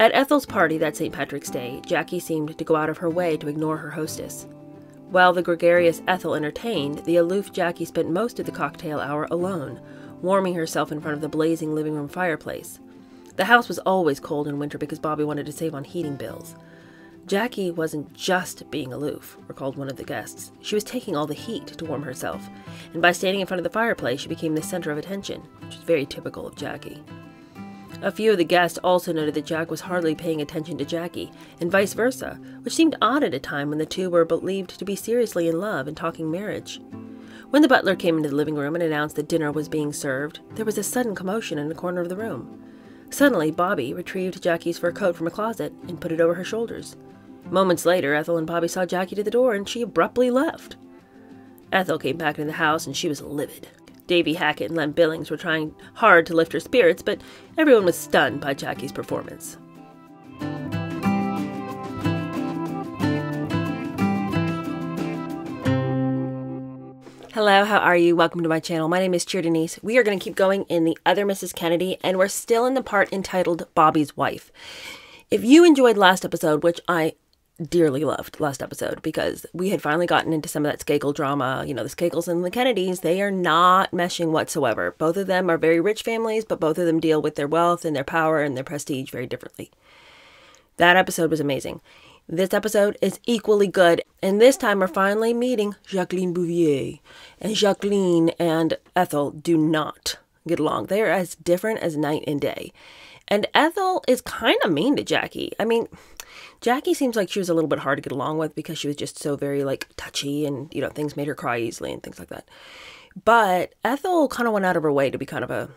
At Ethel's party that St. Patrick's Day, Jackie seemed to go out of her way to ignore her hostess. While the gregarious Ethel entertained, the aloof Jackie spent most of the cocktail hour alone, warming herself in front of the blazing living room fireplace. The house was always cold in winter because Bobby wanted to save on heating bills. Jackie wasn't just being aloof, recalled one of the guests. She was taking all the heat to warm herself, and by standing in front of the fireplace, she became the center of attention, which was very typical of Jackie. A few of the guests also noted that Jack was hardly paying attention to Jackie, and vice versa, which seemed odd at a time when the two were believed to be seriously in love and talking marriage. When the butler came into the living room and announced that dinner was being served, there was a sudden commotion in a corner of the room. Suddenly, Bobby retrieved Jackie's fur coat from a closet and put it over her shoulders. Moments later, Ethel and Bobby saw Jackie to the door and she abruptly left. Ethel came back into the house and she was livid. Davy Hackett and Lem Billings were trying hard to lift her spirits, but everyone was stunned by Jackie's performance. Hello, how are you? Welcome to my channel. My name is Cheere Denise. We are going to keep going in the other Mrs. Kennedy, and we're still in the part entitled Bobby's Wife. If you enjoyed last episode, which I dearly loved last episode because we had finally gotten into some of that Skakel drama. You know, the Skakels and the Kennedys, they are not meshing whatsoever. Both of them are very rich families, but both of them deal with their wealth and their power and their prestige very differently. That episode was amazing. This episode is equally good, and this time we're finally meeting Jacqueline Bouvier. And Jacqueline and Ethel do not get along. They are as different as night and day. And Ethel is kind of mean to Jackie. I mean, Jackie seems like she was a little bit hard to get along with because she was just so very like touchy and you know things made her cry easily and things like that. But Ethel kind of went out of her way to be kind of a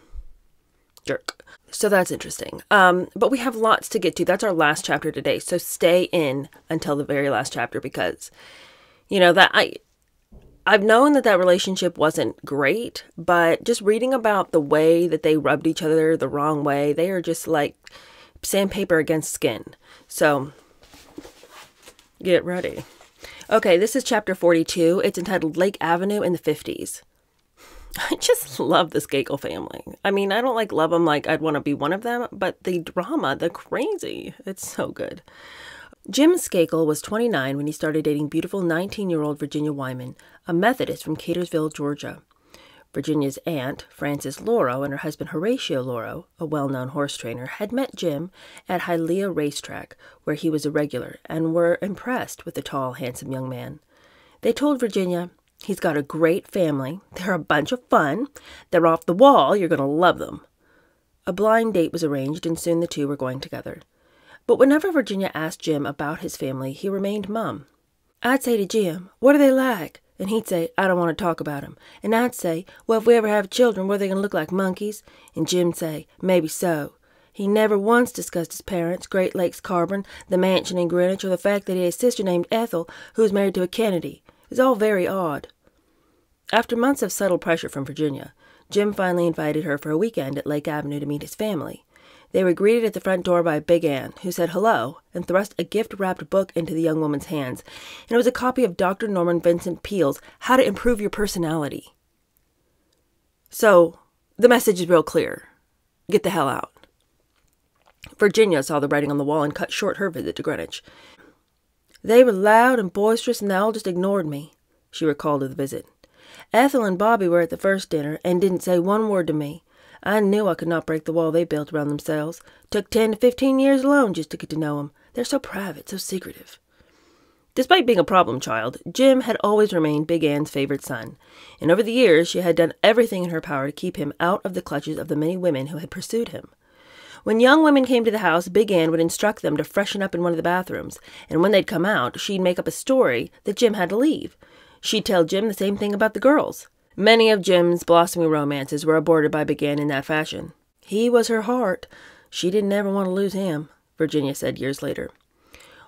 jerk. So that's interesting. Um, but we have lots to get to. That's our last chapter today. So stay in until the very last chapter because you know that I I've known that that relationship wasn't great, but just reading about the way that they rubbed each other the wrong way, they are just like sandpaper against skin. So Get ready. Okay, this is chapter 42. It's entitled Lake Avenue in the 50s. I just love the Skakel family. I mean, I don't like love them like I'd want to be one of them, but the drama, the crazy, it's so good. Jim Skakel was 29 when he started dating beautiful 19 year old Virginia Wyman, a Methodist from Cartersville, Georgia. Virginia's aunt, Frances Luro, and her husband Horatio Luro, a well known horse trainer, had met Jim at Hialeah Racetrack, where he was a regular, and were impressed with the tall, handsome young man. They told Virginia, He's got a great family. They're a bunch of fun. They're off the wall. You're going to love them. A blind date was arranged, and soon the two were going together. But whenever Virginia asked Jim about his family, he remained mum. I'd say to Jim, What are they like? And he'd say, I don't want to talk about 'em. And I'd say, Well, if we ever have children, are they going to look like monkeys? And Jim'd say, Maybe so. He never once discussed his parents, Great Lakes Carbon, the mansion in Greenwich, or the fact that he had a sister named Ethel who was married to a Kennedy. It's all very odd. After months of subtle pressure from Virginia, Jim finally invited her for a weekend at Lake Avenue to meet his family. They were greeted at the front door by Big Ann, who said hello and thrust a gift wrapped book into the young woman's hands. And it was a copy of Dr. Norman Vincent Peale's How to Improve Your Personality. So, the message is real clear get the hell out. Virginia saw the writing on the wall and cut short her visit to Greenwich. They were loud and boisterous, and they all just ignored me, she recalled of the visit. Ethel and Bobby were at the first dinner and didn't say one word to me. I knew I could not break the wall they built around themselves. Took ten to fifteen years alone just to get to know 'em. They're so private, so secretive. Despite being a problem child, Jim had always remained Big Ann's favorite son, and over the years she had done everything in her power to keep him out of the clutches of the many women who had pursued him. When young women came to the house, Big Ann would instruct them to freshen up in one of the bathrooms, and when they'd come out, she'd make up a story that Jim had to leave. She'd tell Jim the same thing about the girls. Many of Jim's blossoming romances were aborted by Big Ann in that fashion. He was her heart. She didn't ever want to lose him, Virginia said years later.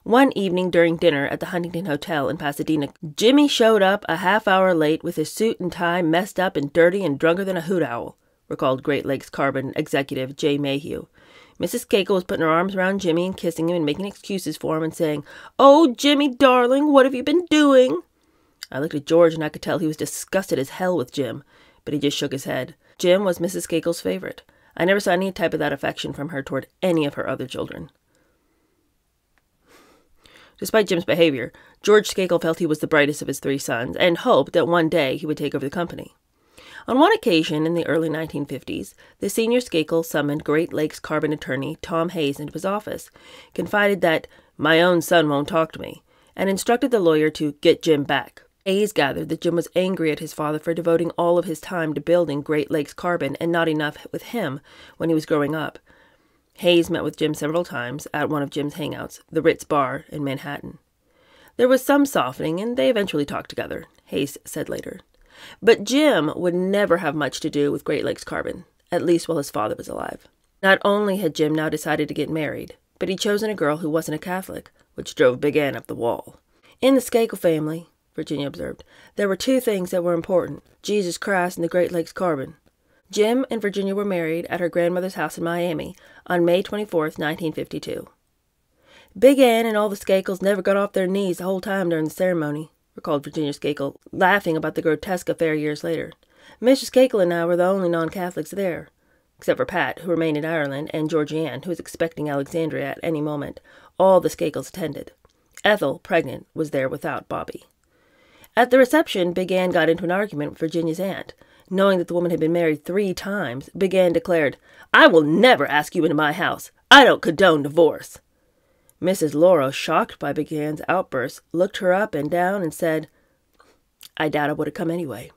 One evening during dinner at the Huntington Hotel in Pasadena, Jimmy showed up a half hour late with his suit and tie messed up and dirty and drunker than a hoot owl, recalled Great Lakes Carbon executive Jay Mayhew. Mrs. Skakel was putting her arms around Jimmy and kissing him and making excuses for him and saying, Oh, Jimmy, darling, what have you been doing? I looked at George and I could tell he was disgusted as hell with Jim, but he just shook his head. Jim was Mrs. Skakel's favorite. I never saw any type of that affection from her toward any of her other children. Despite Jim's behavior, George Skakel felt he was the brightest of his three sons and hoped that one day he would take over the company. On one occasion in the early 1950s, the senior Skakel summoned Great Lakes carbon attorney Tom Hayes into his office, confided that my own son won't talk to me, and instructed the lawyer to get Jim back. Hayes gathered that Jim was angry at his father for devoting all of his time to building Great Lakes Carbon and not enough with him when he was growing up. Hayes met with Jim several times at one of Jim's hangouts, the Ritz Bar in Manhattan. There was some softening, and they eventually talked together, Hayes said later. But Jim would never have much to do with Great Lakes Carbon, at least while his father was alive. Not only had Jim now decided to get married, but he'd chosen a girl who wasn't a Catholic, which drove Big Ann up the wall. In the Skakel family, Virginia observed, there were two things that were important Jesus Christ and the Great Lakes Carbon. Jim and Virginia were married at her grandmother's house in Miami on May 24, 1952. Big Ann and all the Skakels never got off their knees the whole time during the ceremony, recalled Virginia Skakel, laughing about the grotesque affair years later. Mrs. Skakel and I were the only non Catholics there, except for Pat, who remained in Ireland, and Georgeann, who was expecting Alexandria at any moment. All the Skakels attended. Ethel, pregnant, was there without Bobby. At the reception, Big Ann got into an argument with Virginia's aunt. Knowing that the woman had been married three times, Big Ann declared, I will never ask you into my house. I don't condone divorce. Mrs. Luro, shocked by Big Ann's outburst, looked her up and down and said, I doubt I would have come anyway.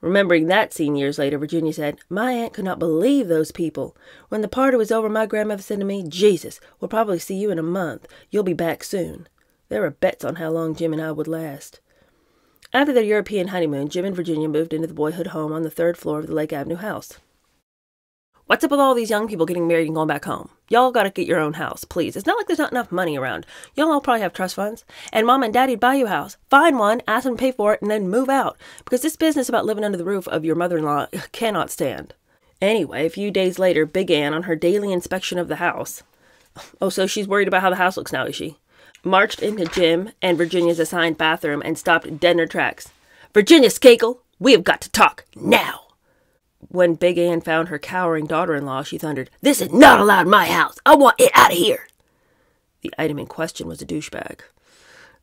Remembering that scene years later, Virginia said, My aunt could not believe those people. When the party was over, my grandmother said to me, Jesus, we'll probably see you in a month. You'll be back soon. There were bets on how long Jim and I would last. After their European honeymoon, Jim and Virginia moved into the boyhood home on the third floor of the Lake Avenue house. What's up with all these young people getting married and going back home? Y'all gotta get your own house, please. It's not like there's not enough money around. Y'all all probably have trust funds. And mom and daddy'd buy you a house. Find one, ask them to pay for it, and then move out. Because this business about living under the roof of your mother in law cannot stand. Anyway, a few days later, Big Ann, on her daily inspection of the house. Oh, so she's worried about how the house looks now, is she? Marched into Jim and Virginia's assigned bathroom and stopped dead in her tracks. Virginia Skakel, we have got to talk now. When Big Ann found her cowering daughter in law, she thundered, This is not allowed in my house. I want it out of here. The item in question was a douchebag.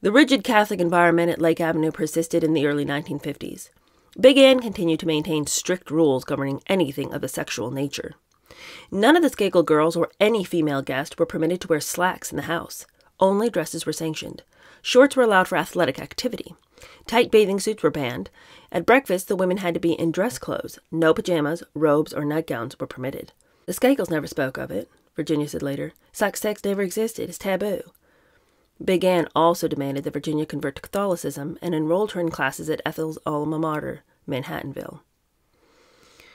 The rigid Catholic environment at Lake Avenue persisted in the early 1950s. Big Ann continued to maintain strict rules governing anything of a sexual nature. None of the Skakel girls or any female guest were permitted to wear slacks in the house. Only dresses were sanctioned. Shorts were allowed for athletic activity. Tight bathing suits were banned. At breakfast, the women had to be in dress clothes. No pajamas, robes, or nightgowns were permitted. The Skakels never spoke of it, Virginia said later. Sex sex never existed. It's taboo. Big Ann also demanded that Virginia convert to Catholicism and enrolled her in classes at Ethel's alma mater, Manhattanville.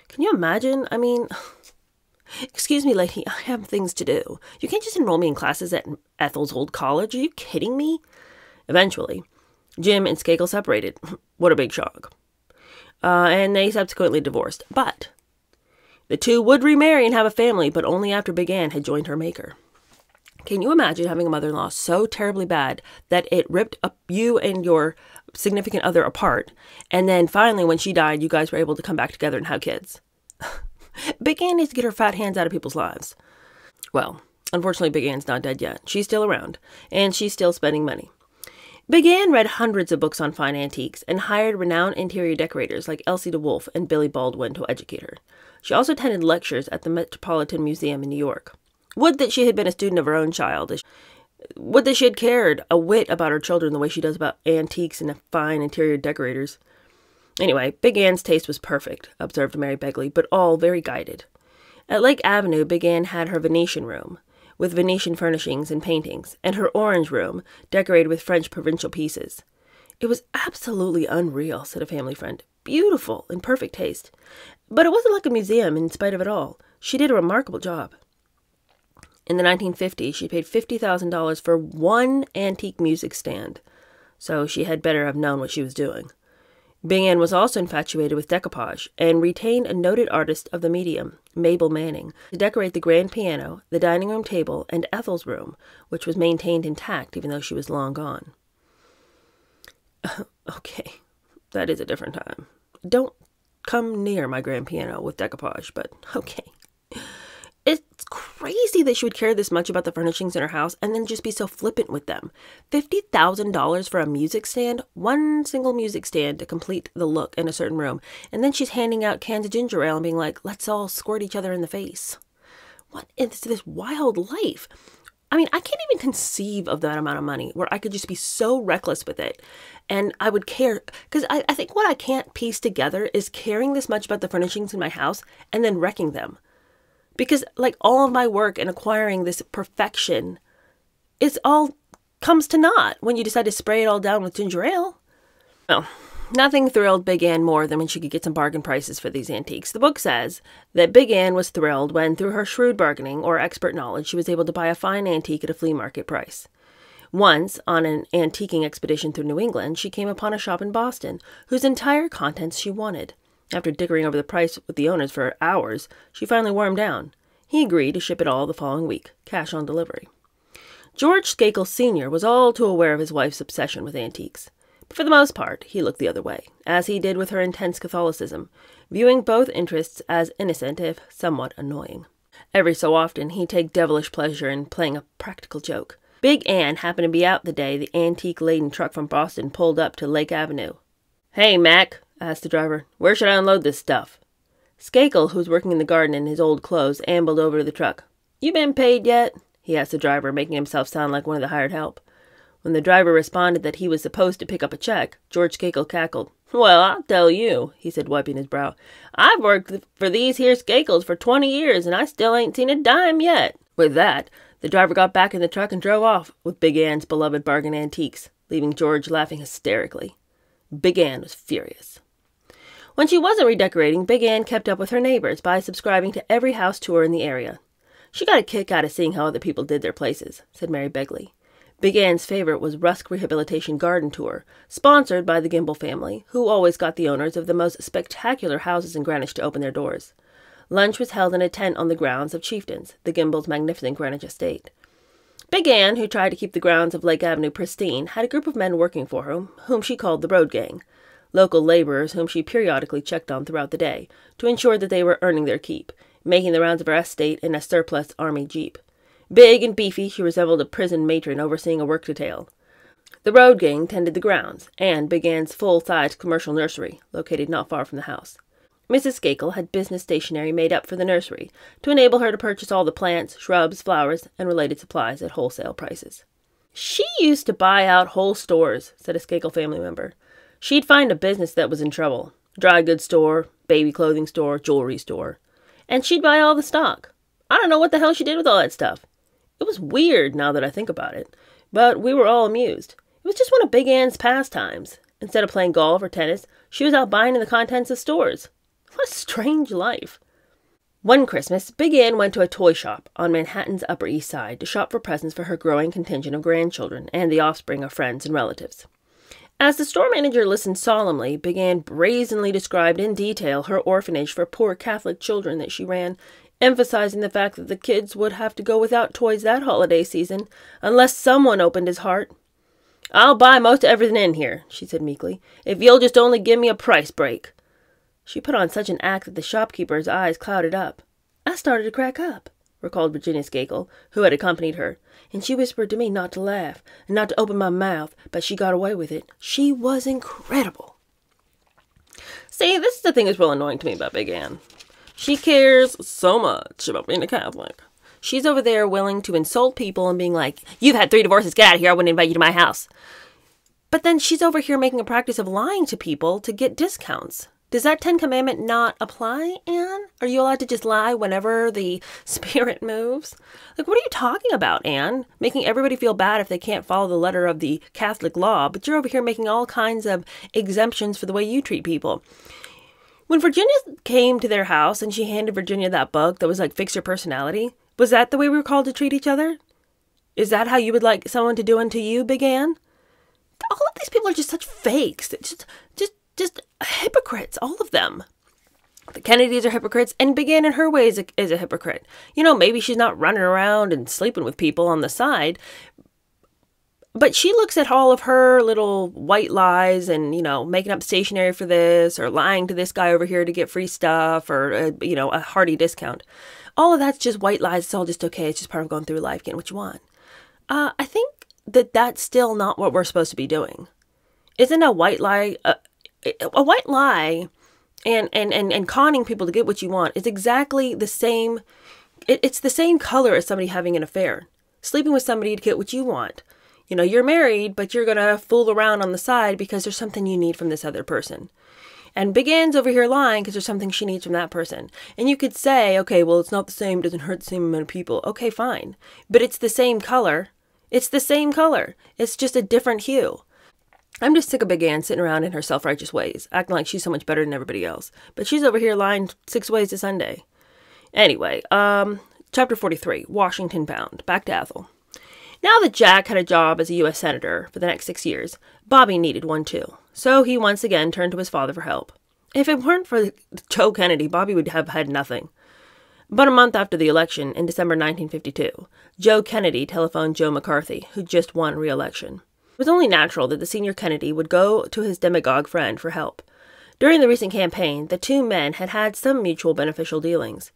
Can you imagine? I mean, Excuse me, lady, I have things to do. You can't just enroll me in classes at Ethel's old college. Are you kidding me? Eventually, Jim and Skakel separated. what a big shock. Uh, and they subsequently divorced. But the two would remarry and have a family, but only after Big Ann had joined her maker. Can you imagine having a mother in law so terribly bad that it ripped up you and your significant other apart? And then finally, when she died, you guys were able to come back together and have kids? Big Ann needs to get her fat hands out of people's lives. Well, unfortunately, Big Ann's not dead yet. She's still around, and she's still spending money. Big Ann read hundreds of books on fine antiques and hired renowned interior decorators like Elsie de Wolfe and Billy Baldwin to educate her. She also attended lectures at the Metropolitan Museum in New York. Would that she had been a student of her own child. Would that she had cared a whit about her children the way she does about antiques and fine interior decorators. Anyway, Big Ann's taste was perfect, observed Mary Begley, but all very guided. At Lake Avenue, Big Ann had her Venetian room, with Venetian furnishings and paintings, and her orange room, decorated with French provincial pieces. It was absolutely unreal, said a family friend. Beautiful, in perfect taste. But it wasn't like a museum in spite of it all. She did a remarkable job. In the 1950s, she paid $50,000 for one antique music stand, so she had better have known what she was doing. Ann was also infatuated with decoupage and retained a noted artist of the medium, Mabel Manning, to decorate the grand piano, the dining room table, and Ethel's room, which was maintained intact even though she was long gone. okay, that is a different time. Don't come near my grand piano with decoupage, but okay. It's crazy that she would care this much about the furnishings in her house and then just be so flippant with them. $50,000 for a music stand, one single music stand to complete the look in a certain room. And then she's handing out cans of ginger ale and being like, let's all squirt each other in the face. What is this wild life? I mean, I can't even conceive of that amount of money where I could just be so reckless with it. And I would care because I, I think what I can't piece together is caring this much about the furnishings in my house and then wrecking them. Because, like, all of my work in acquiring this perfection, it's all comes to naught when you decide to spray it all down with ginger ale. Well, Nothing thrilled Big Ann more than when she could get some bargain prices for these antiques. The book says that Big Ann was thrilled when, through her shrewd bargaining or expert knowledge, she was able to buy a fine antique at a flea market price. Once, on an antiquing expedition through New England, she came upon a shop in Boston whose entire contents she wanted. After dickering over the price with the owners for hours, she finally him down. He agreed to ship it all the following week, cash on delivery. George Skakel Sr. was all too aware of his wife's obsession with antiques. But for the most part, he looked the other way, as he did with her intense Catholicism, viewing both interests as innocent if somewhat annoying. Every so often, he'd take devilish pleasure in playing a practical joke. Big Ann happened to be out the day the antique laden truck from Boston pulled up to Lake Avenue. Hey, Mac, asked the driver, where should I unload this stuff? Skakel, who was working in the garden in his old clothes, ambled over to the truck. You been paid yet? he asked the driver, making himself sound like one of the hired help. When the driver responded that he was supposed to pick up a check, George Skakel cackled. Well, I'll tell you, he said, wiping his brow. I've worked for these here Skakels for twenty years, and I still ain't seen a dime yet. With that, the driver got back in the truck and drove off with Big Ann's beloved bargain antiques, leaving George laughing hysterically. Big Ann was furious. When she wasn't redecorating, Big Ann kept up with her neighbors by subscribing to every house tour in the area. She got a kick out of seeing how other people did their places, said Mary Begley. Big Ann's favorite was Rusk Rehabilitation Garden Tour, sponsored by the Gimbel family, who always got the owners of the most spectacular houses in Greenwich to open their doors. Lunch was held in a tent on the grounds of Chieftains, the Gimbel's magnificent Greenwich estate. Big Ann, who tried to keep the grounds of Lake Avenue pristine, had a group of men working for her, whom she called the Road Gang, local laborers whom she periodically checked on throughout the day to ensure that they were earning their keep, making the rounds of her estate in a surplus army jeep. Big and beefy, she resembled a prison matron overseeing a work detail. The road gang tended the grounds, and Big Ann's full-sized commercial nursery, located not far from the house. Mrs. Skakel had business stationery made up for the nursery to enable her to purchase all the plants, shrubs, flowers, and related supplies at wholesale prices. She used to buy out whole stores, said a Skakel family member. She'd find a business that was in trouble dry goods store, baby clothing store, jewelry store. And she'd buy all the stock. I don't know what the hell she did with all that stuff. It was weird now that I think about it, but we were all amused. It was just one of Big Ann's pastimes. Instead of playing golf or tennis, she was out buying in the contents of stores. What a strange life. One Christmas, Big Ann went to a toy shop on Manhattan's Upper East Side to shop for presents for her growing contingent of grandchildren and the offspring of friends and relatives. As the store manager listened solemnly, Big Ann brazenly described in detail her orphanage for poor Catholic children that she ran emphasizing the fact that the kids would have to go without toys that holiday season unless someone opened his heart. I'll buy most everything in here, she said meekly, if you'll just only give me a price break. She put on such an act that the shopkeeper's eyes clouded up. I started to crack up, recalled Virginia Skakel, who had accompanied her, and she whispered to me not to laugh and not to open my mouth, but she got away with it. She was incredible. See, this is the thing that's real annoying to me about Big Ann. She cares so much about being a Catholic. She's over there willing to insult people and being like, You've had three divorces, get out of here, I wouldn't invite you to my house. But then she's over here making a practice of lying to people to get discounts. Does that Ten Commandment not apply, Ann? Are you allowed to just lie whenever the spirit moves? Like, what are you talking about, Ann? Making everybody feel bad if they can't follow the letter of the Catholic law, but you're over here making all kinds of exemptions for the way you treat people. When Virginia came to their house and she handed Virginia that book that was like fix your personality, was that the way we were called to treat each other? Is that how you would like someone to do unto you, Big Ann? All of these people are just such fakes. Just just just hypocrites, all of them. The Kennedys are hypocrites, and Big Ann in her way is a, hypocrite. You know, maybe she's not running around and sleeping with people on the side, but she looks at all of her little white lies and you know making up stationery for this or lying to this guy over here to get free stuff or uh, you know a hearty discount all of that's just white lies. It's all just okay. It's just part of going through life, getting what you want. Uh, I think that that's still not what we're supposed to be doing. Isn't a white lie uh, a white lie and, and, and, and conning people to get what you want is exactly the same. It, it's the same color as somebody having an affair, sleeping with somebody to get what you want. You know, you're married, but you're going to fool around on the side because there's something you need from this other person. And Big Ann's over here lying because there's something she needs from that person. And you could say, okay, well, it's not the same, doesn't hurt the same amount of people. Okay, fine. But it's the same color. It's the same color. It's just a different hue. I'm just sick of Big Ann sitting around in her self righteous ways, acting like she's so much better than everybody else. But she's over here lying six ways to Sunday. Anyway, um, chapter 43 Washington Bound. Back to Ethel. Now that Jack had a job as a U.S. Senator for the next six years, Bobby needed one too. So he once again turned to his father for help. If it weren't for Joe Kennedy, Bobby would have had nothing. But a month after the election, in December 1952, Joe Kennedy telephoned Joe McCarthy, who just won re election. It was only natural that the senior Kennedy would go to his demagogue friend for help. During the recent campaign, the two men had had some mutual beneficial dealings.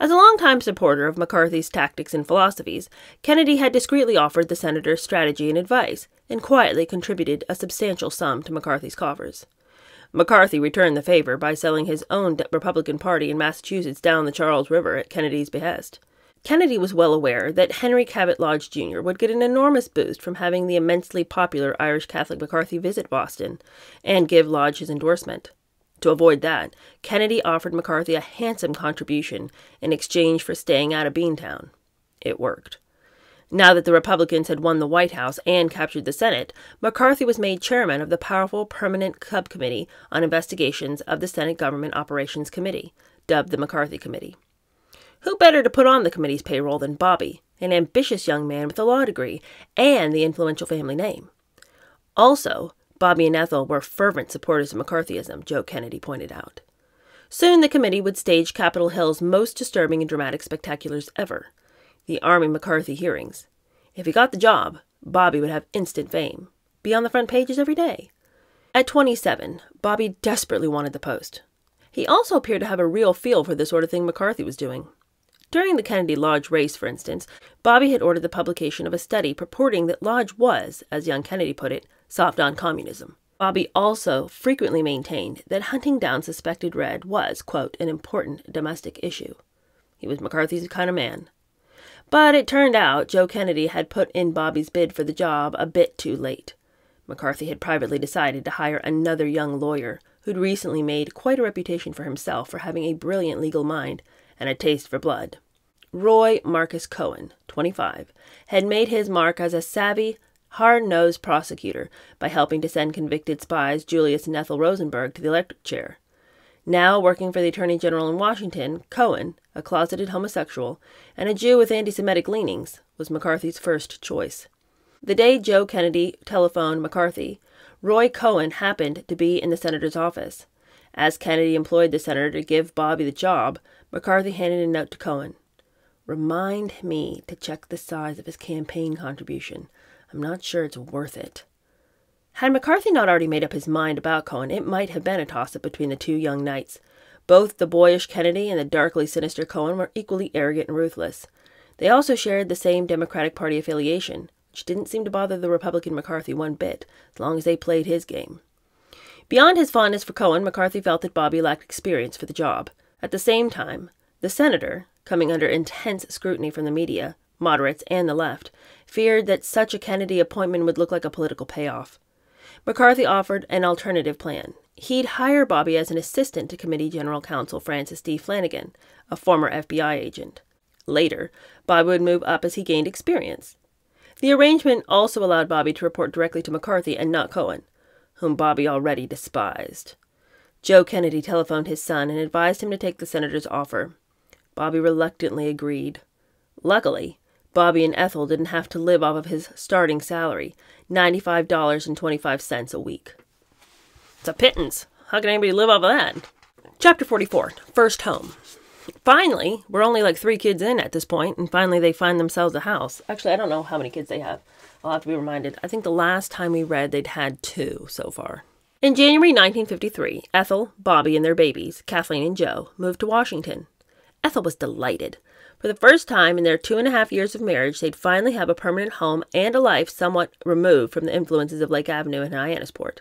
As a longtime supporter of McCarthy's tactics and philosophies, Kennedy had discreetly offered the senator strategy and advice, and quietly contributed a substantial sum to McCarthy's coffers. McCarthy returned the favor by selling his own Republican Party in Massachusetts down the Charles River at Kennedy's behest. Kennedy was well aware that Henry Cabot Lodge Jr. would get an enormous boost from having the immensely popular Irish Catholic McCarthy visit Boston and give Lodge his endorsement. To avoid that, Kennedy offered McCarthy a handsome contribution in exchange for staying out of Beantown. It worked. Now that the Republicans had won the White House and captured the Senate, McCarthy was made chairman of the powerful permanent subcommittee on investigations of the Senate Government Operations Committee, dubbed the McCarthy Committee. Who better to put on the committee's payroll than Bobby, an ambitious young man with a law degree and the influential family name? Also, Bobby and Ethel were fervent supporters of McCarthyism, Joe Kennedy pointed out. Soon the committee would stage Capitol Hill's most disturbing and dramatic spectaculars ever the Army McCarthy hearings. If he got the job, Bobby would have instant fame, be on the front pages every day. At 27, Bobby desperately wanted the post. He also appeared to have a real feel for the sort of thing McCarthy was doing. During the Kennedy Lodge race, for instance, Bobby had ordered the publication of a study purporting that Lodge was, as young Kennedy put it, soft on communism. Bobby also frequently maintained that hunting down suspected red was, quote, an important domestic issue. He was McCarthy's kind of man. But it turned out Joe Kennedy had put in Bobby's bid for the job a bit too late. McCarthy had privately decided to hire another young lawyer who'd recently made quite a reputation for himself for having a brilliant legal mind and a taste for blood. Roy Marcus Cohn, 25, had made his mark as a savvy, hard nosed prosecutor by helping to send convicted spies Julius and Ethel Rosenberg to the electric chair. Now working for the Attorney General in Washington, Cohn, a closeted homosexual and a Jew with anti Semitic leanings, was McCarthy's first choice. The day Joe Kennedy telephoned McCarthy, Roy Cohn happened to be in the senator's office. As Kennedy employed the senator to give Bobby the job, McCarthy handed a note to Cohn. Remind me to check the size of his campaign contribution. I'm not sure it's worth it. Had McCarthy not already made up his mind about Cohn, it might have been a toss up between the two young knights. Both the boyish Kennedy and the darkly sinister Cohn were equally arrogant and ruthless. They also shared the same Democratic Party affiliation, which didn't seem to bother the Republican McCarthy one bit, as long as they played his game. Beyond his fondness for Cohn, McCarthy felt that Bobby lacked experience for the job. At the same time, the senator, coming under intense scrutiny from the media, moderates, and the left, feared that such a Kennedy appointment would look like a political payoff. McCarthy offered an alternative plan. He'd hire Bobby as an assistant to Committee General Counsel Francis D. Flanagan, a former FBI agent. Later, Bobby would move up as he gained experience. The arrangement also allowed Bobby to report directly to McCarthy and not Cohn, whom Bobby already despised. Joe Kennedy telephoned his son and advised him to take the senator's offer. Bobby reluctantly agreed. Luckily, Bobby and Ethel didn't have to live off of his starting salary, $95.25 a week. It's a pittance. How can anybody live off of that? Chapter 44 First Home. Finally, we're only like three kids in at this point, and finally they find themselves a house. Actually, I don't know how many kids they have. I'll have to be reminded. I think the last time we read, they'd had two so far. In January 1953, Ethel, Bobby, and their babies, Kathleen and Joe, moved to Washington. Ethel was delighted. For the first time in their two and a half years of marriage, they'd finally have a permanent home and a life somewhat removed from the influences of Lake Avenue and Hyannisport.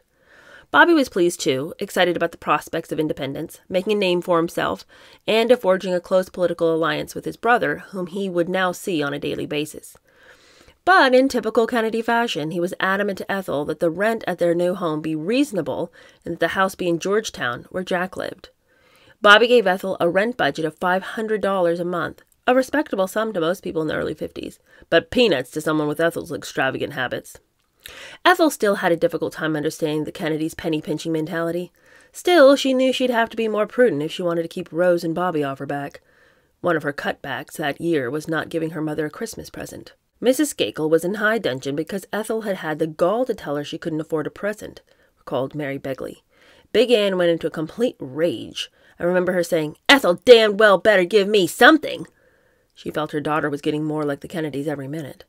Bobby was pleased too, excited about the prospects of independence, making a name for himself, and of forging a close political alliance with his brother, whom he would now see on a daily basis. But in typical Kennedy fashion, he was adamant to Ethel that the rent at their new home be reasonable and that the house be in Georgetown, where Jack lived. Bobby gave Ethel a rent budget of $500 a month, a respectable sum to most people in the early 50s, but peanuts to someone with Ethel's extravagant habits. Ethel still had a difficult time understanding the Kennedys' penny pinching mentality. Still, she knew she'd have to be more prudent if she wanted to keep Rose and Bobby off her back. One of her cutbacks that year was not giving her mother a Christmas present. Mrs. Skakel was in high dudgeon because Ethel had had the gall to tell her she couldn't afford a present, recalled Mary Begley. Big Ann went into a complete rage. I remember her saying, Ethel damned well better give me something. She felt her daughter was getting more like the Kennedys every minute.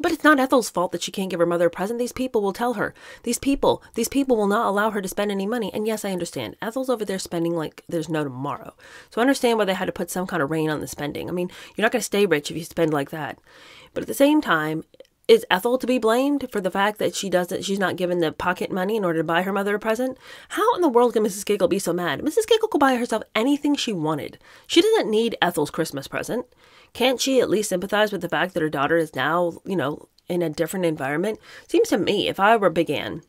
But it's not Ethel's fault that she can't give her mother a present. These people will tell her. These people, these people will not allow her to spend any money. And yes, I understand. Ethel's over there spending like there's no tomorrow. So I understand why they had to put some kind of rein on the spending. I mean, you're not going to stay rich if you spend like that. But at the same time, is Ethel to be blamed for the fact that she doesn't she's not given the pocket money in order to buy her mother a present? How in the world can Mrs. Skakel be so mad? Mrs. Skakel could buy herself anything she wanted. She doesn't need Ethel's Christmas present. Can't she at least sympathize with the fact that her daughter is now, you know, in a different environment? Seems to me, if I were Big Ann,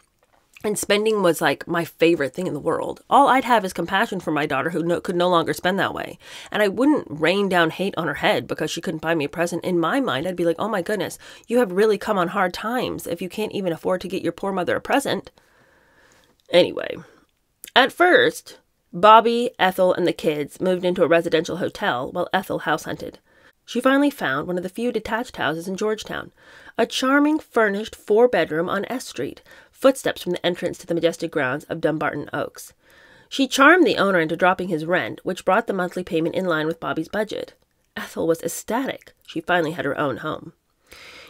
and spending was like my favorite thing in the world. All I'd have is compassion for my daughter who no, could no longer spend that way. And I wouldn't rain down hate on her head because she couldn't buy me a present. In my mind, I'd be like, oh my goodness, you have really come on hard times if you can't even afford to get your poor mother a present. Anyway, at first, Bobby, Ethel, and the kids moved into a residential hotel while Ethel house hunted she finally found one of the few detached houses in Georgetown, a charming, furnished four bedroom on S Street, footsteps from the entrance to the majestic grounds of Dumbarton Oaks. She charmed the owner into dropping his rent, which brought the monthly payment in line with Bobby's budget. Ethel was ecstatic. She finally had her own home.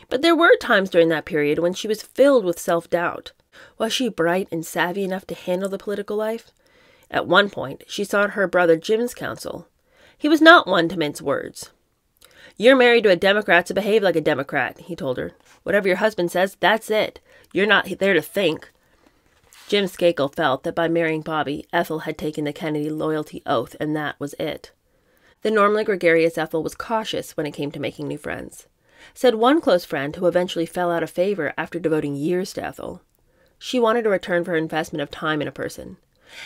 But there were times during that period when she was filled with self doubt. Was she bright and savvy enough to handle the political life? At one point, she sought her brother Jim's counsel. He was not one to mince words. You're married to a Democrat, so behave like a Democrat, he told her. Whatever your husband says, that's it. You're not there to think. Jim Skakel felt that by marrying Bobby, Ethel had taken the Kennedy loyalty oath, and that was it. The normally gregarious Ethel was cautious when it came to making new friends. Said one close friend who eventually fell out of favor after devoting years to Ethel. She wanted a return for her investment of time in a person.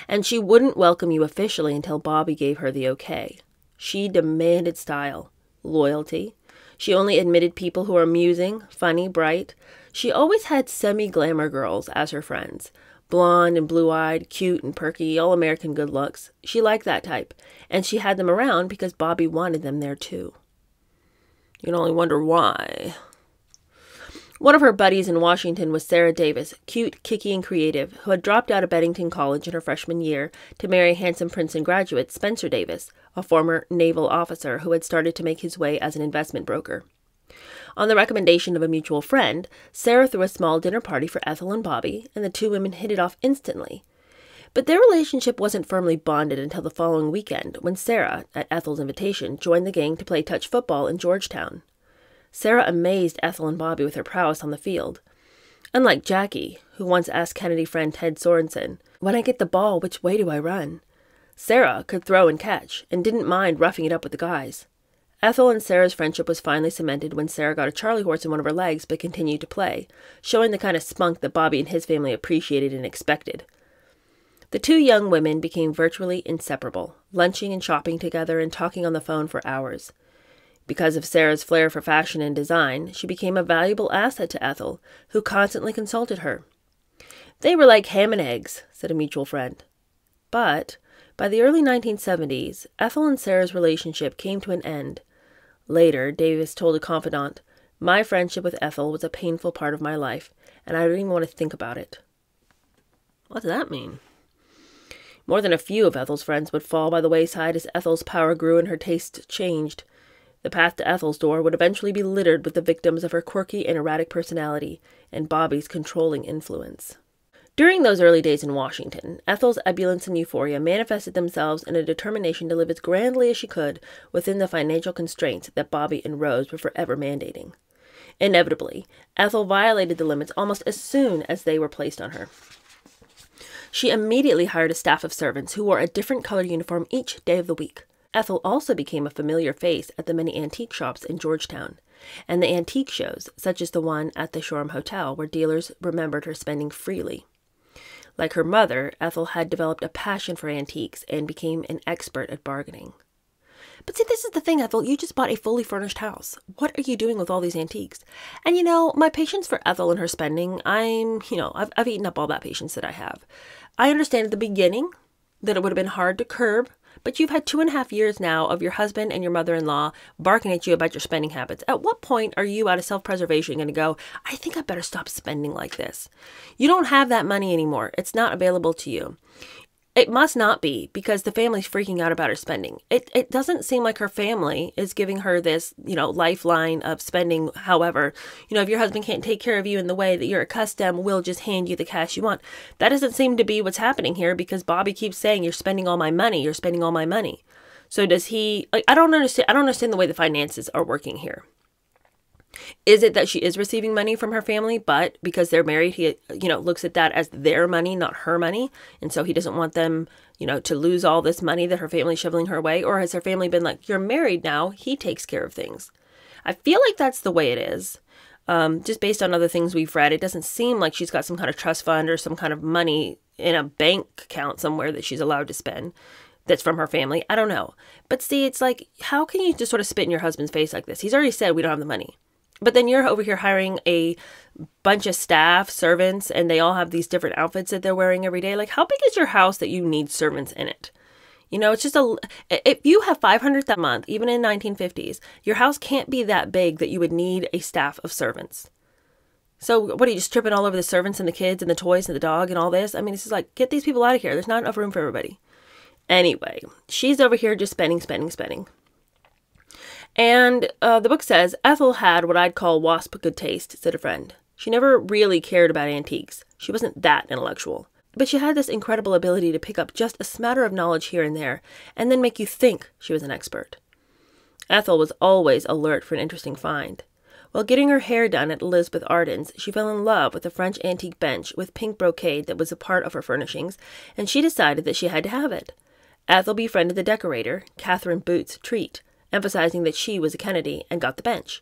And she wouldn't welcome you officially until Bobby gave her the okay. She demanded style loyalty. She only admitted people who were amusing, funny, bright. She always had semi glamour girls as her friends blonde and blue eyed, cute and perky, all American good looks. She liked that type, and she had them around because Bobby wanted them there too. You can only wonder why. One of her buddies in Washington was Sarah Davis, cute, kicky, and creative, who had dropped out of Bennington College in her freshman year to marry handsome Princeton graduate Spencer Davis, a former naval officer who had started to make his way as an investment broker. On the recommendation of a mutual friend, Sarah threw a small dinner party for Ethel and Bobby, and the two women hit it off instantly. But their relationship wasn't firmly bonded until the following weekend, when Sarah, at Ethel's invitation, joined the gang to play touch football in Georgetown. Sarah amazed Ethel and Bobby with her prowess on the field. Unlike Jackie, who once asked Kennedy friend Ted Sorensen, When I get the ball, which way do I run? Sarah could throw and catch, and didn't mind roughing it up with the guys. Ethel and Sarah's friendship was finally cemented when Sarah got a Charlie horse in one of her legs but continued to play, showing the kind of spunk that Bobby and his family appreciated and expected. The two young women became virtually inseparable, lunching and shopping together and talking on the phone for hours. Because of Sarah's flair for fashion and design, she became a valuable asset to Ethel, who constantly consulted her. They were like ham and eggs, said a mutual friend. But by the early 1970s, Ethel and Sarah's relationship came to an end. Later, Davis told a confidant, My friendship with Ethel was a painful part of my life, and I don't even want to think about it. What does that mean? More than a few of Ethel's friends would fall by the wayside as Ethel's power grew and her tastes changed. The path to Ethel's door would eventually be littered with the victims of her quirky and erratic personality and Bobby's controlling influence. During those early days in Washington, Ethel's ebullience and euphoria manifested themselves in a determination to live as grandly as she could within the financial constraints that Bobby and Rose were forever mandating. Inevitably, Ethel violated the limits almost as soon as they were placed on her. She immediately hired a staff of servants who wore a different colored uniform each day of the week. Ethel also became a familiar face at the many antique shops in Georgetown, and the antique shows, such as the one at the Shoreham Hotel, where dealers remembered her spending freely. Like her mother, Ethel had developed a passion for antiques and became an expert at bargaining. But see, this is the thing, Ethel. You just bought a fully furnished house. What are you doing with all these antiques? And you know, my patience for Ethel and her spending, I'm, you know, I've, I've eaten up all that patience that I have. I understand at the beginning that it would have been hard to curb but you've had two and a half years now of your husband and your mother in law barking at you about your spending habits. At what point are you, out of self preservation, going to go, I think I better stop spending like this? You don't have that money anymore, it's not available to you. It must not be because the family's freaking out about her spending. It, it doesn't seem like her family is giving her this, you know, lifeline of spending. However, you know, if your husband can't take care of you in the way that you're accustomed, we'll just hand you the cash you want. That doesn't seem to be what's happening here because Bobby keeps saying, You're spending all my money. You're spending all my money. So does he, like, I don't understand. I don't understand the way the finances are working here. Is it that she is receiving money from her family, but because they're married, he, you know, looks at that as their money, not her money, and so he doesn't want them, you know, to lose all this money that her family's shoveling her way? Or has her family been like, "You're married now; he takes care of things"? I feel like that's the way it is. Um, just based on other things we've read, it doesn't seem like she's got some kind of trust fund or some kind of money in a bank account somewhere that she's allowed to spend that's from her family. I don't know. But see, it's like, how can you just sort of spit in your husband's face like this? He's already said we don't have the money. But then you're over here hiring a bunch of staff, servants, and they all have these different outfits that they're wearing every day. Like, how big is your house that you need servants in it? You know, it's just a. If you have 500 a month, even in 1950s, your house can't be that big that you would need a staff of servants. So, what are you just tripping all over the servants and the kids and the toys and the dog and all this? I mean, it's just like, get these people out of here. There's not enough room for everybody. Anyway, she's over here just spending, spending, spending. And uh, the book says Ethel had what I'd call wasp good taste, said a friend. She never really cared about antiques. She wasn't that intellectual. But she had this incredible ability to pick up just a smatter of knowledge here and there, and then make you think she was an expert. Ethel was always alert for an interesting find. While getting her hair done at Elizabeth Arden's, she fell in love with a French antique bench with pink brocade that was a part of her furnishings, and she decided that she had to have it. Ethel befriended the decorator, Catherine Boots Treat, emphasizing that she was a Kennedy, and got the bench.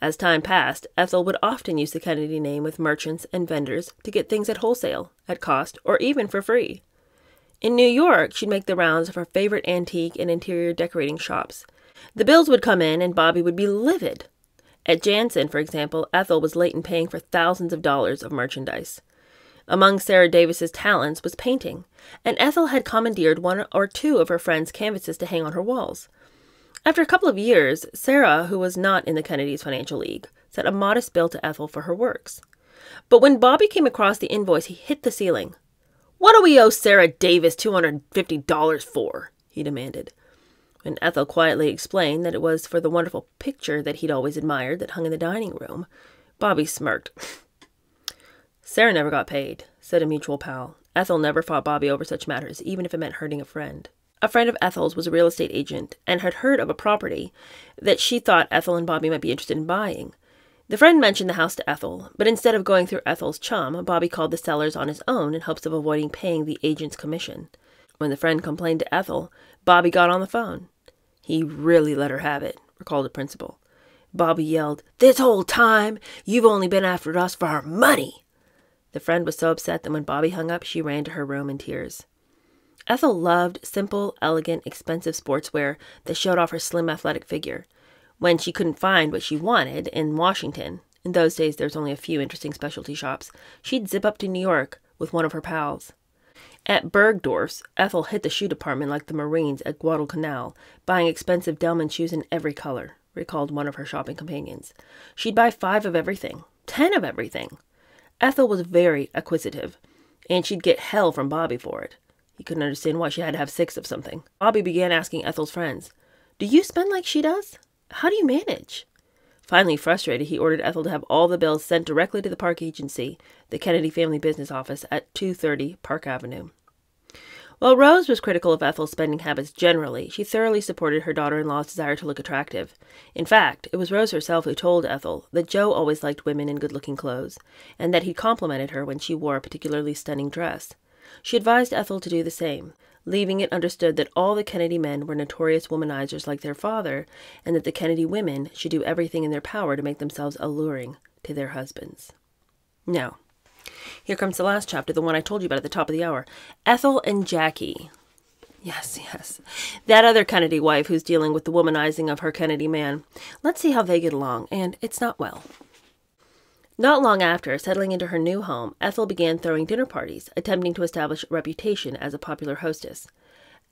As time passed, Ethel would often use the Kennedy name with merchants and vendors to get things at wholesale, at cost, or even for free. In New York, she'd make the rounds of her favorite antique and interior decorating shops. The bills would come in, and Bobby would be livid. At Jansen, for example, Ethel was late in paying for thousands of dollars of merchandise. Among Sarah Davis's talents was painting, and Ethel had commandeered one or two of her friends' canvases to hang on her walls. After a couple of years, Sarah, who was not in the Kennedys' financial league, sent a modest bill to Ethel for her works. But when Bobby came across the invoice, he hit the ceiling. What do we owe Sarah Davis $250 for? he demanded. When Ethel quietly explained that it was for the wonderful picture that he'd always admired that hung in the dining room, Bobby smirked. Sarah never got paid, said a mutual pal. Ethel never fought Bobby over such matters, even if it meant hurting a friend. A friend of Ethel's was a real estate agent and had heard of a property that she thought Ethel and Bobby might be interested in buying. The friend mentioned the house to Ethel, but instead of going through Ethel's chum, Bobby called the sellers on his own in hopes of avoiding paying the agent's commission. When the friend complained to Ethel, Bobby got on the phone. He really let her have it, recalled the principal. Bobby yelled, This whole time, you've only been after us for our money. The friend was so upset that when Bobby hung up, she ran to her room in tears. Ethel loved simple, elegant, expensive sportswear that showed off her slim, athletic figure. When she couldn't find what she wanted in Washington, in those days there was only a few interesting specialty shops, she'd zip up to New York with one of her pals. At Bergdorf's, Ethel hit the shoe department like the Marines at Guadalcanal, buying expensive Delman shoes in every color, recalled one of her shopping companions. She'd buy five of everything, ten of everything. Ethel was very acquisitive, and she'd get hell from Bobby for it. He couldn't understand why she had to have six of something. Bobby began asking Ethel's friends, Do you spend like she does? How do you manage? Finally frustrated, he ordered Ethel to have all the bills sent directly to the park agency, the Kennedy family business office at 230 Park Avenue. While Rose was critical of Ethel's spending habits generally, she thoroughly supported her daughter in law's desire to look attractive. In fact, it was Rose herself who told Ethel that Joe always liked women in good looking clothes, and that he complimented her when she wore a particularly stunning dress. She advised Ethel to do the same, leaving it understood that all the Kennedy men were notorious womanizers like their father, and that the Kennedy women should do everything in their power to make themselves alluring to their husbands. Now, here comes the last chapter, the one I told you about at the top of the hour Ethel and Jackie. Yes, yes. That other Kennedy wife who's dealing with the womanizing of her Kennedy man. Let's see how they get along, and it's not well. Not long after settling into her new home, Ethel began throwing dinner parties, attempting to establish a reputation as a popular hostess.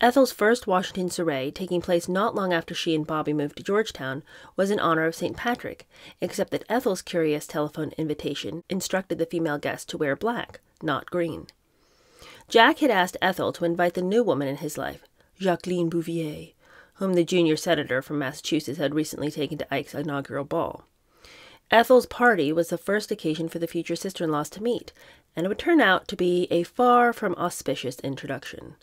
Ethel's first Washington soiree, taking place not long after she and Bobby moved to Georgetown, was in honor of St. Patrick, except that Ethel's curious telephone invitation instructed the female guest to wear black, not green. Jack had asked Ethel to invite the new woman in his life, Jacqueline Bouvier, whom the junior senator from Massachusetts had recently taken to Ike's inaugural ball. Ethel's party was the first occasion for the future sister in laws to meet, and it would turn out to be a far from auspicious introduction.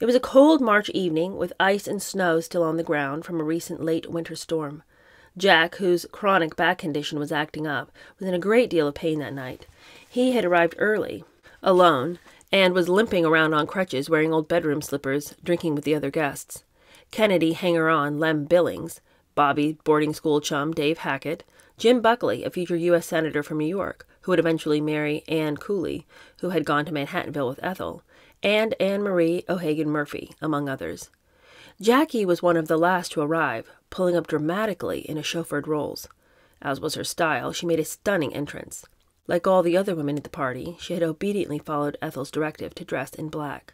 It was a cold March evening, with ice and snow still on the ground from a recent late winter storm. Jack, whose chronic back condition was acting up, was in a great deal of pain that night. He had arrived early, alone, and was limping around on crutches, wearing old bedroom slippers, drinking with the other guests. Kennedy hanger on Lem Billings, Bobby boarding school chum Dave Hackett, Jim Buckley, a future U.S. Senator from New York, who would eventually marry Anne Cooley, who had gone to Manhattanville with Ethel, and Anne Marie O'Hagan Murphy, among others. Jackie was one of the last to arrive, pulling up dramatically in a chauffeured Rolls. As was her style, she made a stunning entrance. Like all the other women at the party, she had obediently followed Ethel's directive to dress in black.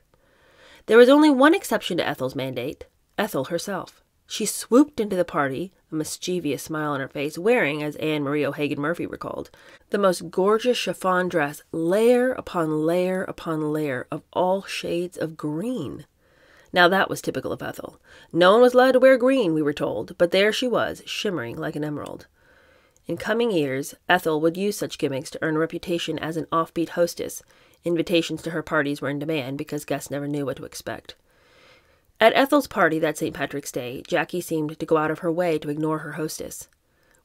There was only one exception to Ethel's mandate Ethel herself. She swooped into the party, a mischievous smile on her face, wearing, as Anne Marie O'Hagan Murphy recalled, the most gorgeous chiffon dress, layer upon layer upon layer of all shades of green. Now that was typical of Ethel. No one was allowed to wear green, we were told, but there she was, shimmering like an emerald. In coming years, Ethel would use such gimmicks to earn a reputation as an offbeat hostess. Invitations to her parties were in demand because guests never knew what to expect. At Ethel's party that St. Patrick's Day, Jackie seemed to go out of her way to ignore her hostess.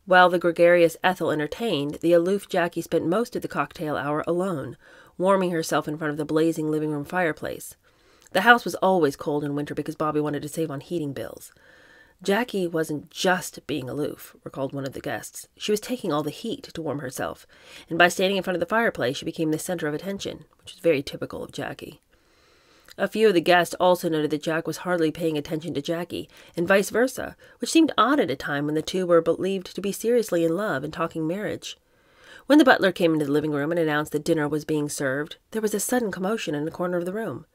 While the gregarious Ethel entertained, the aloof Jackie spent most of the cocktail hour alone, warming herself in front of the blazing living room fireplace. The house was always cold in winter because Bobby wanted to save on heating bills. Jackie wasn't just being aloof, recalled one of the guests. She was taking all the heat to warm herself, and by standing in front of the fireplace, she became the center of attention, which was very typical of Jackie. A few of the guests also noted that Jack was hardly paying attention to Jackie, and vice versa, which seemed odd at a time when the two were believed to be seriously in love and talking marriage. When the butler came into the living room and announced that dinner was being served, there was a sudden commotion in a corner of the room.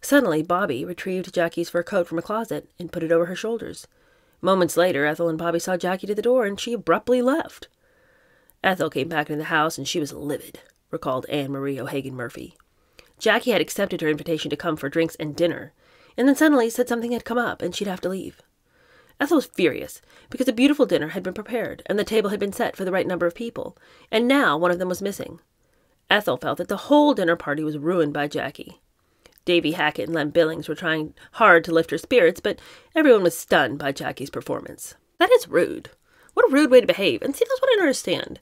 Suddenly, Bobby retrieved Jackie's fur coat from a closet and put it over her shoulders. Moments later, Ethel and Bobby saw Jackie to the door, and she abruptly left. Ethel came back into the house, and she was livid, recalled Anne Marie O'Hagan Murphy. Jackie had accepted her invitation to come for drinks and dinner, and then suddenly said something had come up and she'd have to leave. Ethel was furious because a beautiful dinner had been prepared and the table had been set for the right number of people, and now one of them was missing. Ethel felt that the whole dinner party was ruined by Jackie. Davy Hackett and Lem Billings were trying hard to lift her spirits, but everyone was stunned by Jackie's performance. That is rude. What a rude way to behave. And see, that's what I don't understand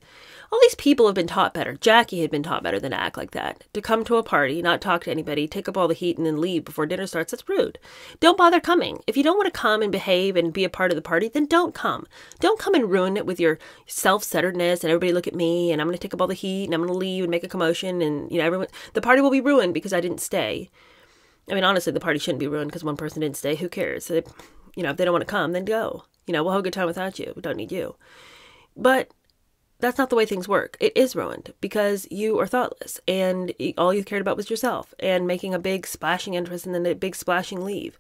all these people have been taught better. Jackie had been taught better than to act like that. To come to a party, not talk to anybody, take up all the heat, and then leave before dinner starts, that's rude. Don't bother coming. If you don't want to come and behave and be a part of the party, then don't come. Don't come and ruin it with your self centeredness and everybody look at me and I'm going to take up all the heat and I'm going to leave and make a commotion and, you know, everyone, the party will be ruined because I didn't stay. I mean, honestly, the party shouldn't be ruined because one person didn't stay. Who cares? They, you know, if they don't want to come, then go. You know, we'll have a good time without you. We don't need you. But that's not the way things work. It is ruined because you are thoughtless and all you cared about was yourself and making a big splashing entrance and then a big splashing leave.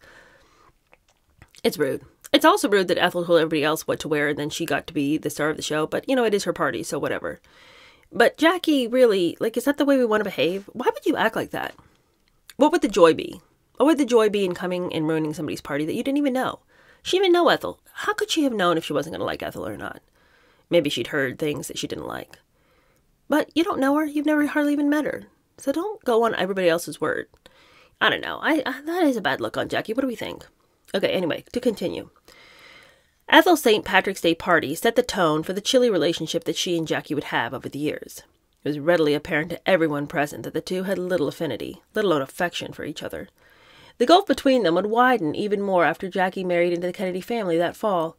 It's rude. It's also rude that Ethel told everybody else what to wear and then she got to be the star of the show, but you know, it is her party, so whatever. But Jackie, really, like, is that the way we want to behave? Why would you act like that? What would the joy be? What would the joy be in coming and ruining somebody's party that you didn't even know? She didn't even know Ethel. How could she have known if she wasn't going to like Ethel or not? Maybe she'd heard things that she didn't like. But you don't know her. You've never hardly even met her. So don't go on everybody else's word. I don't know. I, I that is a bad look on Jackie. What do we think? Okay, anyway, to continue. Ethel's St. Patrick's Day party set the tone for the chilly relationship that she and Jackie would have over the years. It was readily apparent to everyone present that the two had little affinity, let alone affection for each other. The gulf between them would widen even more after Jackie married into the Kennedy family that fall.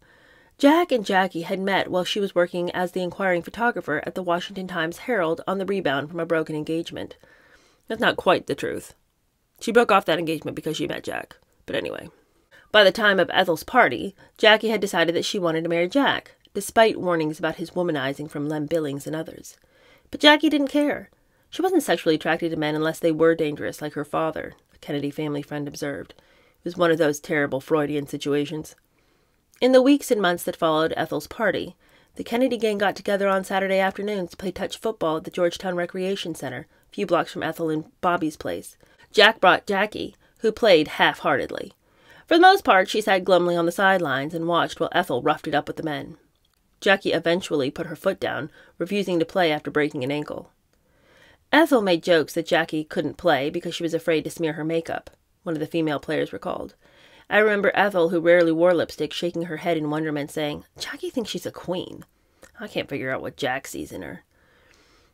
Jack and Jackie had met while she was working as the inquiring photographer at the Washington Times Herald on the rebound from a broken engagement. That's not quite the truth. She broke off that engagement because she met Jack. But anyway. By the time of Ethel's party, Jackie had decided that she wanted to marry Jack, despite warnings about his womanizing from Lem Billings and others. But Jackie didn't care. She wasn't sexually attracted to men unless they were dangerous, like her father, a Kennedy family friend observed. It was one of those terrible Freudian situations. In the weeks and months that followed Ethel's party, the Kennedy gang got together on Saturday afternoons to play touch football at the Georgetown Recreation Center, a few blocks from Ethel and Bobby's place. Jack brought Jackie, who played half heartedly. For the most part, she sat glumly on the sidelines and watched while Ethel roughed it up with the men. Jackie eventually put her foot down, refusing to play after breaking an ankle. Ethel made jokes that Jackie couldn't play because she was afraid to smear her makeup, one of the female players recalled. I remember Ethel, who rarely wore lipstick, shaking her head in wonderment, saying, Jackie thinks she's a queen. I can't figure out what Jack sees in her.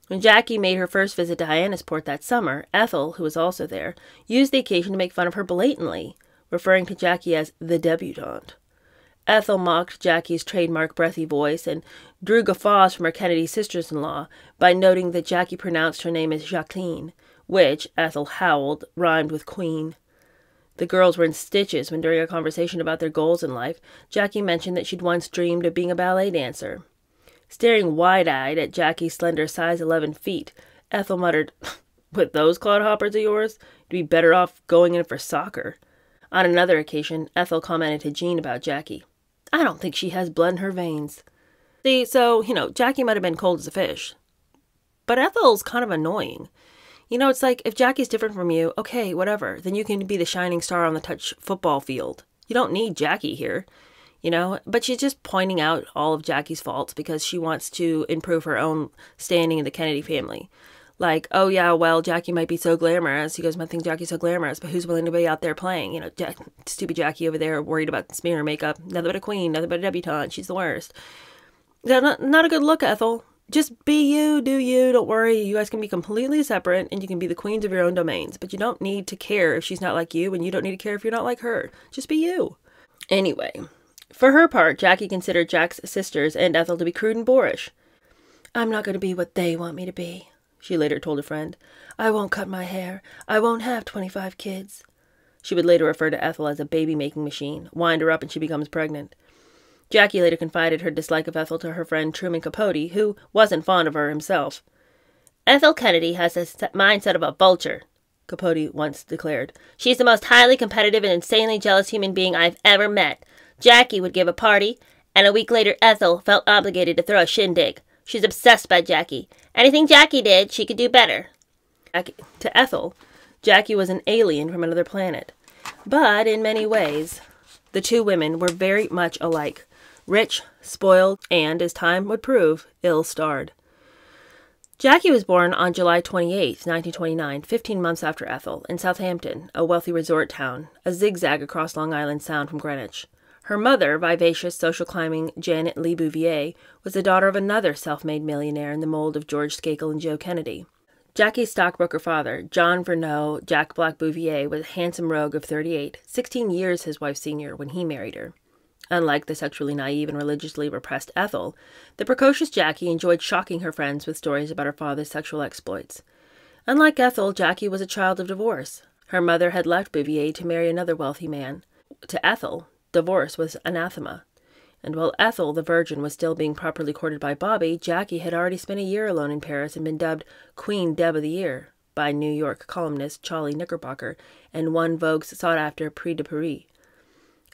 When Jackie made her first visit to Hyannisport that summer, Ethel, who was also there, used the occasion to make fun of her blatantly referring to Jackie as the debutante. Ethel mocked Jackie's trademark breathy voice and drew guffaws from her Kennedy sisters in law by noting that Jackie pronounced her name as Jacqueline, which, Ethel howled, rhymed with queen. The girls were in stitches when, during a conversation about their goals in life, Jackie mentioned that she'd once dreamed of being a ballet dancer. Staring wide eyed at Jackie's slender size 11 feet, Ethel muttered, With those clodhoppers of yours, you'd be better off going in for soccer. On another occasion, Ethel commented to Jean about Jackie. I don't think she has blood in her veins. See, so, you know, Jackie might have been cold as a fish. But Ethel's kind of annoying. You know, it's like if Jackie's different from you, okay, whatever. Then you can be the shining star on the touch football field. You don't need Jackie here, you know? But she's just pointing out all of Jackie's faults because she wants to improve her own standing in the Kennedy family like, oh yeah, well, Jackie might be so glamorous. He goes, might think Jackie's so glamorous, but who's willing to be out there playing? You know, Jack, stupid Jackie over there worried about smearing makeup. Nothing but a queen, nothing but a debutante. She's the worst. Not, not a good look, Ethel. Just be you, do you. Don't worry. You guys can be completely separate and you can be the queens of your own domains. But you don't need to care if she's not like you, and you don't need to care if you're not like her. Just be you. Anyway, for her part, Jackie considered Jack's sisters and Ethel to be crude and boorish. I'm not going to be what they want me to be, she later told a friend. I won't cut my hair. I won't have 25 kids. She would later refer to Ethel as a baby making machine, wind her up, and she becomes pregnant. Jackie later confided her dislike of Ethel to her friend Truman Capote, who wasn't fond of her himself. Ethel Kennedy has the mindset of a vulture, Capote once declared. She's the most highly competitive and insanely jealous human being I've ever met. Jackie would give a party, and a week later Ethel felt obligated to throw a shindig. She's obsessed by Jackie. Anything Jackie did, she could do better. To Ethel, Jackie was an alien from another planet. But in many ways, the two women were very much alike rich, spoiled, and, as time would prove, ill starred. Jackie was born on July 28, 1929, 15 months after Ethel, in Southampton, a wealthy resort town, a zigzag across Long Island Sound from Greenwich. Her mother, vivacious, social climbing Janet Lee Bouvier, was the daughter of another self made millionaire in the mold of George Skakel and Joe Kennedy. Jackie's stockbroker father, John Vernou Jack Black Bouvier, was a handsome rogue of 38, 16 years his wife's senior when he married her. Unlike the sexually naive and religiously repressed Ethel, the precocious Jackie enjoyed shocking her friends with stories about her father's sexual exploits. Unlike Ethel, Jackie was a child of divorce. Her mother had left Bouvier to marry another wealthy man. To Ethel, divorce was anathema. And while Ethel, the virgin, was still being properly courted by Bobby, Jackie had already spent a year alone in Paris and been dubbed Queen Deb of the Year by New York columnist Charlie Knickerbocker and won Vogue's sought after Prix de Paris.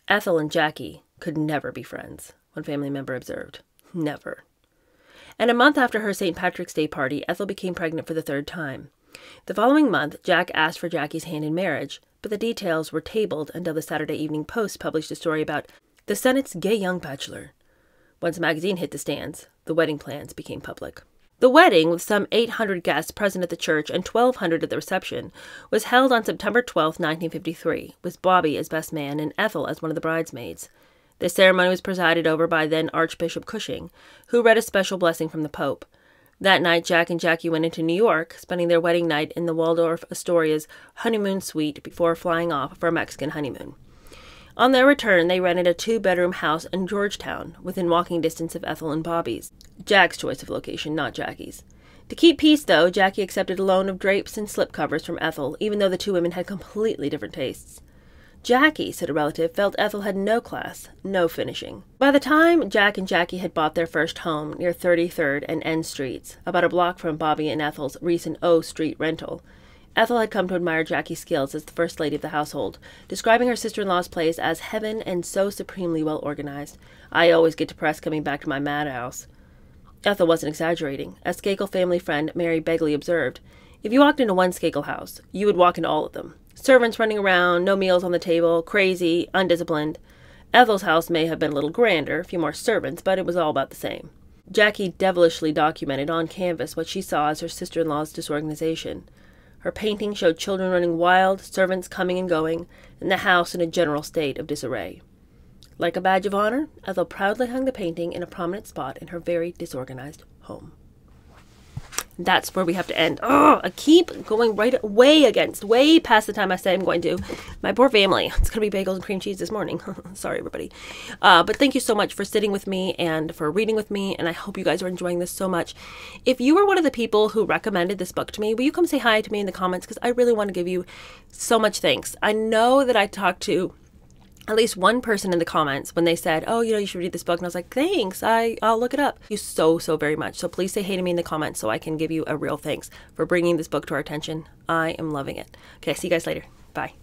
Ethel and Jackie could never be friends, one family member observed. Never. And a month after her St. Patrick's Day party, Ethel became pregnant for the third time. The following month, Jack asked for Jackie's hand in marriage, but the details were tabled until the Saturday Evening Post published a story about the Senate's gay young bachelor. Once the magazine hit the stands, the wedding plans became public. The wedding, with some 800 guests present at the church and 1,200 at the reception, was held on September 12, 1953, with Bobby as best man and Ethel as one of the bridesmaids. The ceremony was presided over by then Archbishop Cushing, who read a special blessing from the Pope. That night, Jack and Jackie went into New York, spending their wedding night in the Waldorf Astoria's honeymoon suite before flying off for a Mexican honeymoon. On their return, they rented a two bedroom house in Georgetown, within walking distance of Ethel and Bobby's. Jack's choice of location, not Jackie's. To keep peace, though, Jackie accepted a loan of drapes and slipcovers from Ethel, even though the two women had completely different tastes. Jackie, said a relative, felt Ethel had no class, no finishing. By the time Jack and Jackie had bought their first home near 33rd and N Streets, about a block from Bobby and Ethel's recent O Street rental, Ethel had come to admire Jackie's skills as the first lady of the household, describing her sister in law's place as heaven and so supremely well organized. I always get depressed coming back to my madhouse. Ethel wasn't exaggerating. As Skakel family friend Mary Begley observed, if you walked into one Skakel house, you would walk into all of them. Servants running around, no meals on the table, crazy, undisciplined. Ethel's house may have been a little grander, a few more servants, but it was all about the same. Jackie devilishly documented on canvas what she saw as her sister in law's disorganization. Her painting showed children running wild, servants coming and going, and the house in a general state of disarray. Like a badge of honor, Ethel proudly hung the painting in a prominent spot in her very disorganized home. That's where we have to end. Oh, I keep going right way against, way past the time I say I'm going to. My poor family. It's going to be bagels and cream cheese this morning. Sorry, everybody. Uh, but thank you so much for sitting with me and for reading with me. And I hope you guys are enjoying this so much. If you were one of the people who recommended this book to me, will you come say hi to me in the comments? Because I really want to give you so much thanks. I know that I talked to at least one person in the comments when they said, "Oh, you know, you should read this book," and I was like, "Thanks, I I'll look it up." Thank you so so very much. So please say hey to me in the comments so I can give you a real thanks for bringing this book to our attention. I am loving it. Okay, see you guys later. Bye.